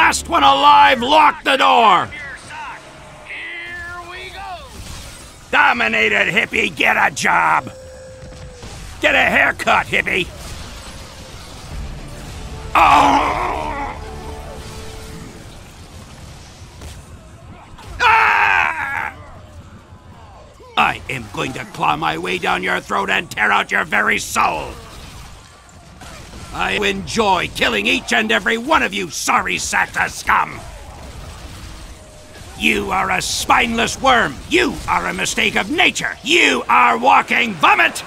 Last one alive, lock the door! Here we go! Dominated, hippie, get a job! Get a haircut, hippie! Oh! Ah! I am going to claw my way down your throat and tear out your very soul! I enjoy killing each and every one of you sorry sacks of scum! You are a spineless worm! You are a mistake of nature! You are walking vomit!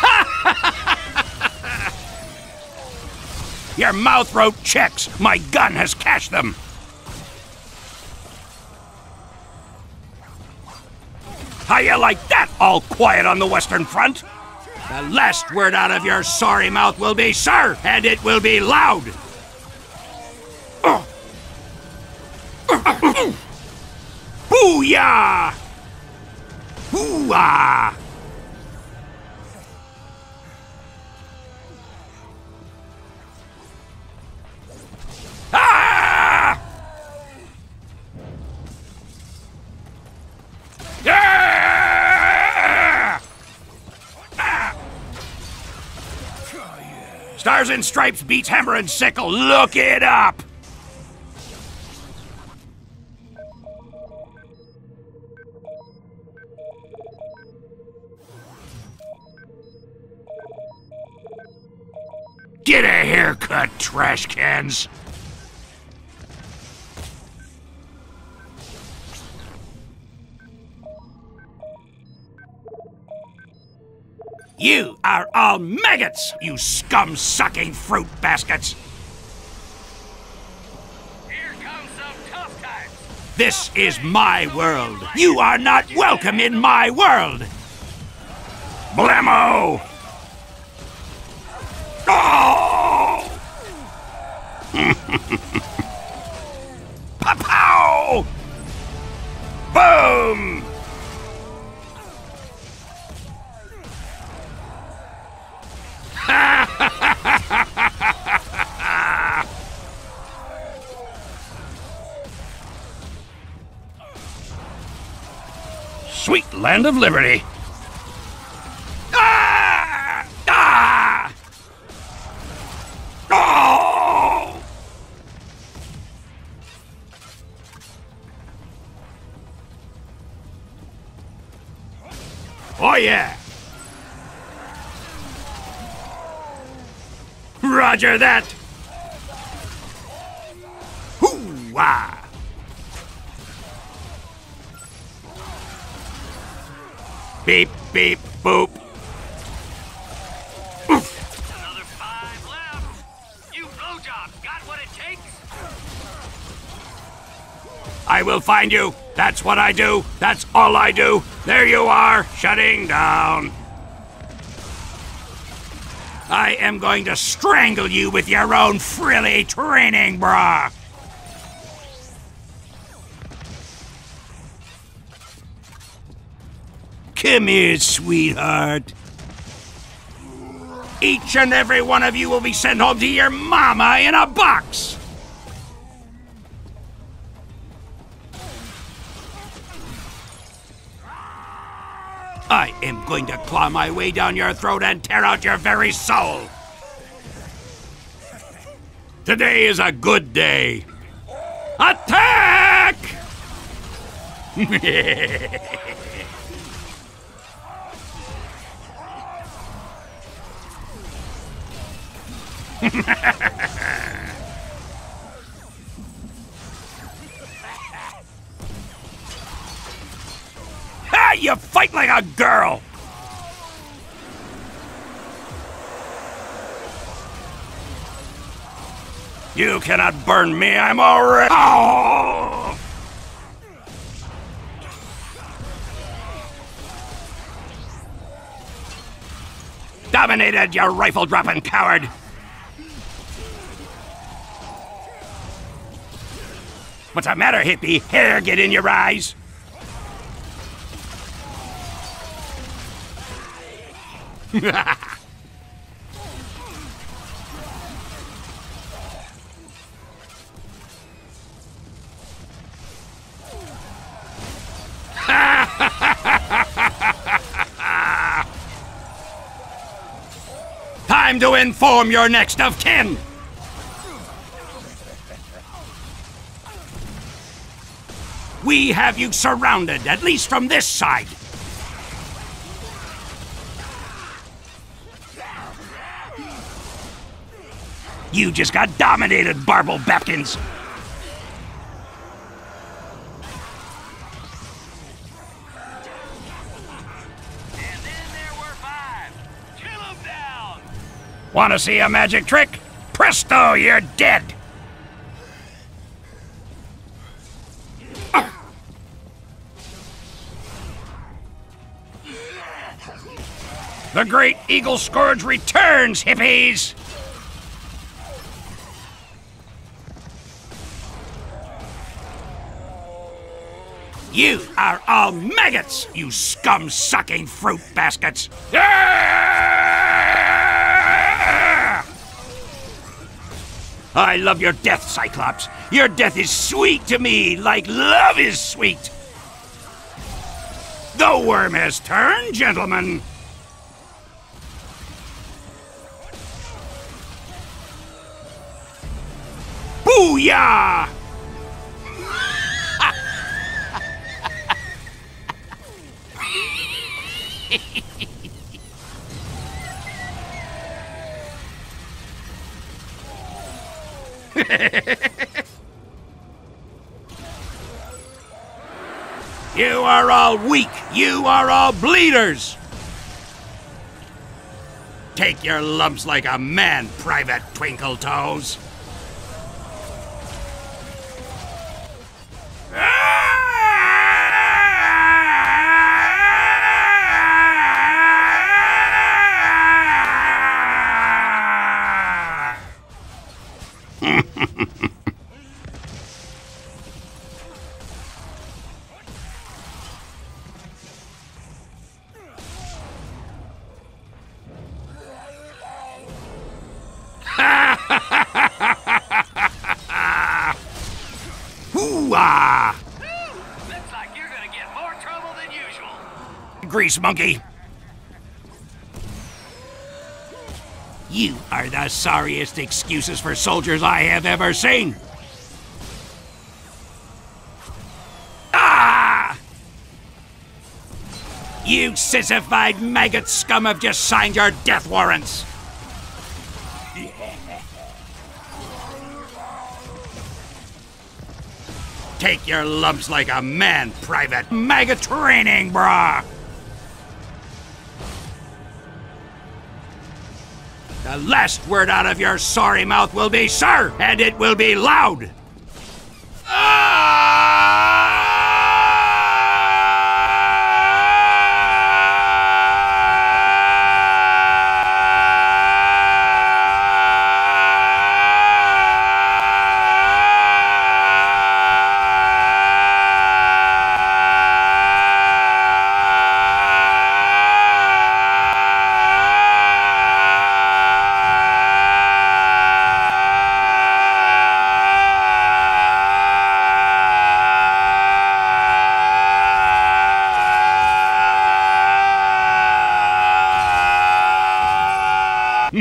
Your mouth wrote checks! My gun has cashed them! How you like that, all quiet on the Western Front? The last word out of your sorry mouth will be, sir, and it will be loud! Booyah! Hoo-ah! Stars and Stripes beats Hammer and Sickle. Look it up! Get a haircut, trash cans! You are all maggots, you scum-sucking fruit baskets! Here comes some tough times! This is my world. You are not welcome in my world! Blammo! Sweet land of liberty! Ah! Ah! Oh! Oh yeah! Roger that! Hoo-wah! Beep, beep, boop. Another five left! You blowjob got what it takes? I will find you. That's what I do. That's all I do. There you are, shutting down. I am going to strangle you with your own frilly training bra. Come here, sweetheart. Each and every one of you will be sent home to your mama in a box. I am going to claw my way down your throat and tear out your very soul. Today is a good day. Attack! ha! You fight like a girl! You cannot burn me, I'm already. Oh! Dominated, you rifle dropping coward! What's the matter, hippie? Hair get in your eyes? Time to inform your next of kin! We have you surrounded, at least from this side. You just got dominated, Barbel Bepkins! And then there were five. Kill 'em down. Want to see a magic trick? Presto, you're dead! The great Eagle Scourge returns, hippies! You are all maggots, you scum-sucking fruit baskets! I love your death, Cyclops. Your death is sweet to me, like love is sweet. The worm has turned, gentlemen. Booyah! You are all weak. You are all bleeders. Take your lumps like a man, Private Twinkle Monkey. You are the sorriest excuses for soldiers I have ever seen. Ah! You sissified maggot scum have just signed your death warrants. Take your lumps like a man, Private. Maggot training, brah! The last word out of your sorry mouth will be, sir, and it will be loud. Ah!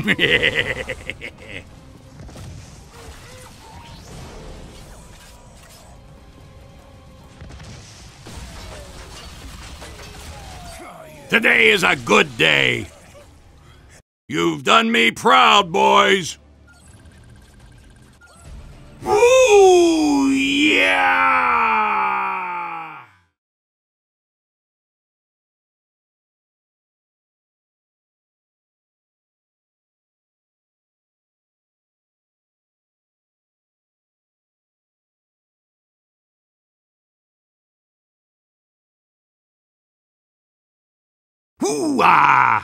Today is a good day. You've done me proud, boys. Ooh, yeah! Hoo-ah!